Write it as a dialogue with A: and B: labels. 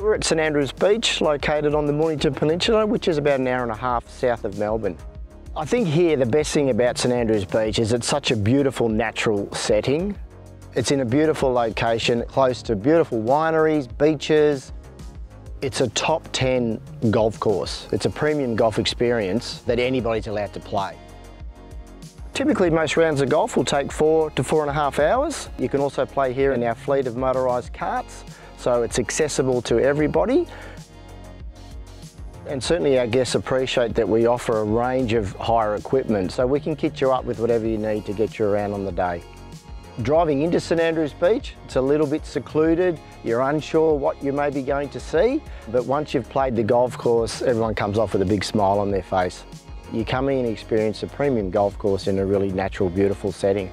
A: We're at St Andrews Beach, located on the Mornington Peninsula, which is about an hour and a half south of Melbourne. I think here the best thing about St Andrews Beach is it's such a beautiful natural setting. It's in a beautiful location, close to beautiful wineries, beaches. It's a top 10 golf course. It's a premium golf experience that anybody's allowed to play. Typically most rounds of golf will take four to four and a half hours. You can also play here in our fleet of motorised carts, so it's accessible to everybody. And certainly our guests appreciate that we offer a range of hire equipment, so we can kit you up with whatever you need to get you around on the day. Driving into St Andrews Beach, it's a little bit secluded, you're unsure what you may be going to see, but once you've played the golf course, everyone comes off with a big smile on their face. You come in and experience a premium golf course in a really natural, beautiful setting.